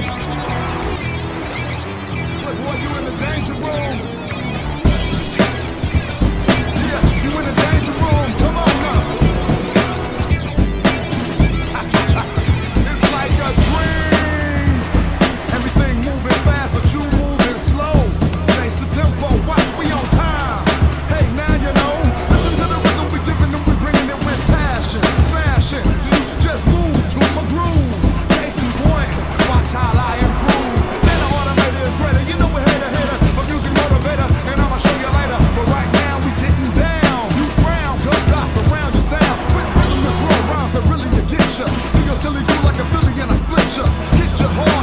Yes. like a billion, I split ya. Hit your hard.